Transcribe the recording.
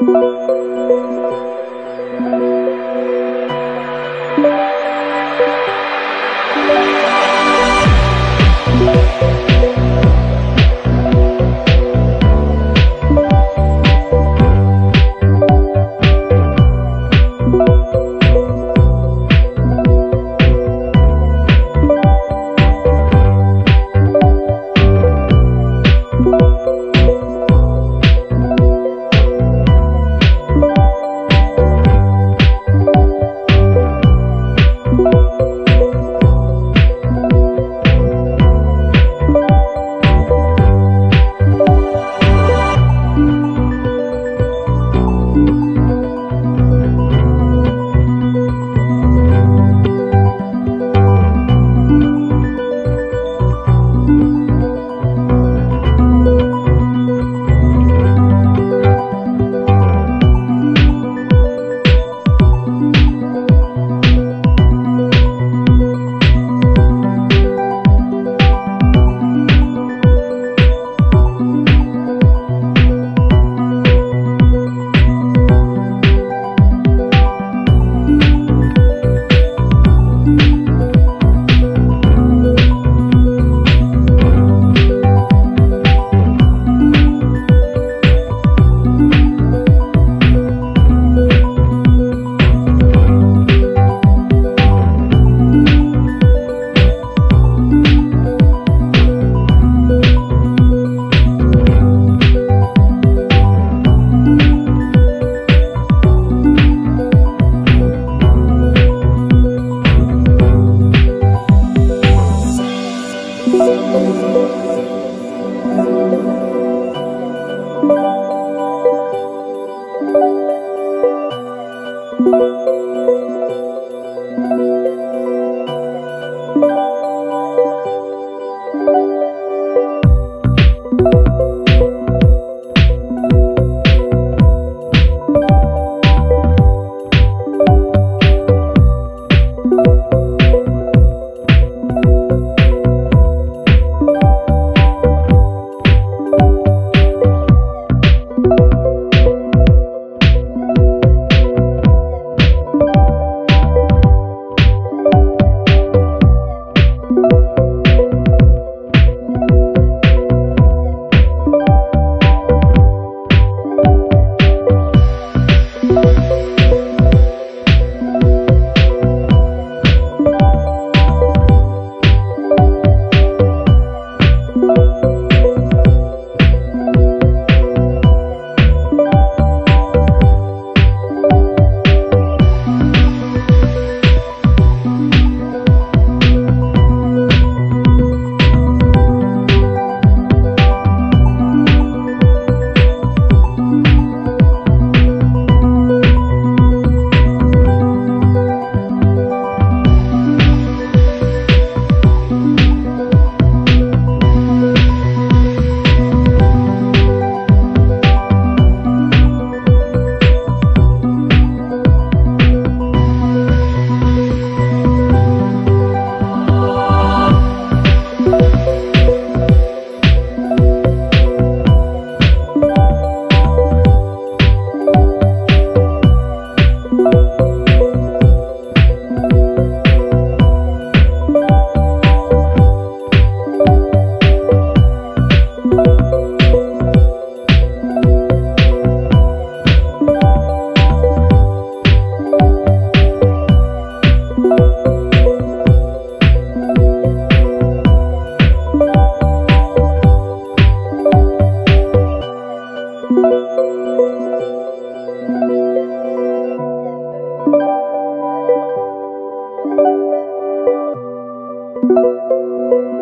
Música Música Thank you.